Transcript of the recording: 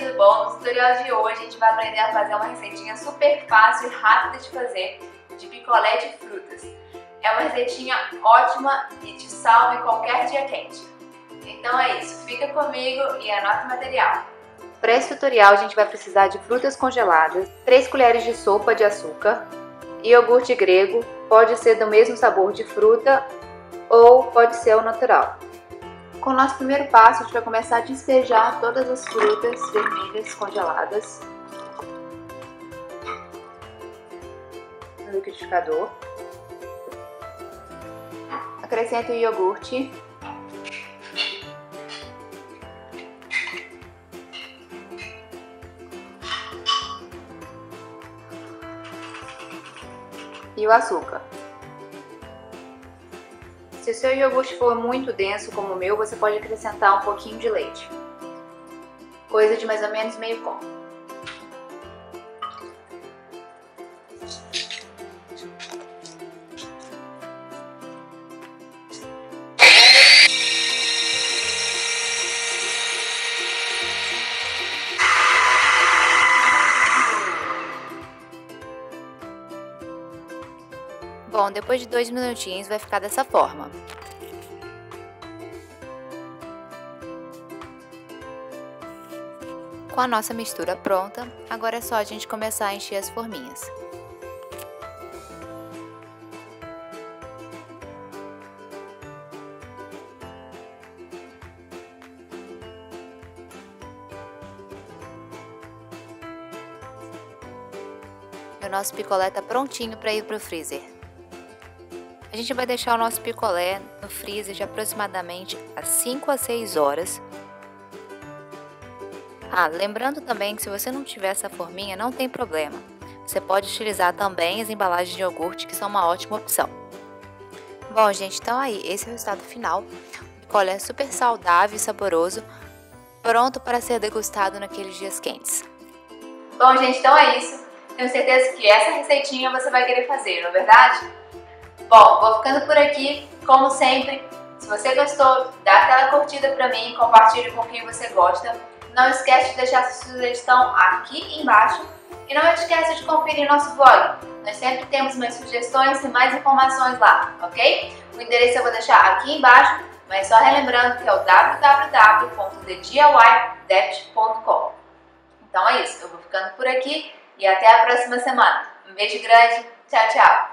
tutorial de hoje a gente vai aprender a fazer uma receitinha super fácil e rápida de fazer de picolé de frutas. É uma receitinha ótima e te salva em qualquer dia quente. Então é isso, fica comigo e anota o material. Para esse tutorial a gente vai precisar de frutas congeladas, 3 colheres de sopa de açúcar, iogurte grego, pode ser do mesmo sabor de fruta ou pode ser o natural. Com o nosso primeiro passo, a gente vai começar a despejar todas as frutas vermelhas congeladas no liquidificador. Acrescente o iogurte. E o açúcar. Se o seu iogurte for muito denso como o meu, você pode acrescentar um pouquinho de leite. Coisa de mais ou menos meio copo. Bom, depois de dois minutinhos vai ficar dessa forma. Com a nossa mistura pronta, agora é só a gente começar a encher as forminhas. o nosso picolé está prontinho para ir para o freezer. A gente vai deixar o nosso picolé no freezer de aproximadamente às 5 a 6 horas. Ah, lembrando também que se você não tiver essa forminha, não tem problema. Você pode utilizar também as embalagens de iogurte, que são uma ótima opção. Bom, gente, então aí, esse é o resultado final. O picolé é super saudável e saboroso, pronto para ser degustado naqueles dias quentes. Bom, gente, então é isso. Tenho certeza que essa receitinha você vai querer fazer, não é verdade? Bom, vou ficando por aqui, como sempre. Se você gostou, dá aquela curtida pra mim, compartilhe com quem você gosta. Não esquece de deixar sua sugestão aqui embaixo. E não esqueça de conferir nosso blog. Nós sempre temos mais sugestões e mais informações lá, ok? O endereço eu vou deixar aqui embaixo, mas só relembrando que é o www.thediydept.com. Então é isso, eu vou ficando por aqui e até a próxima semana. Um beijo grande, tchau, tchau!